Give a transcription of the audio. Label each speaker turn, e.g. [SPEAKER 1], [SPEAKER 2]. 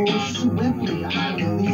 [SPEAKER 1] So swiftly I release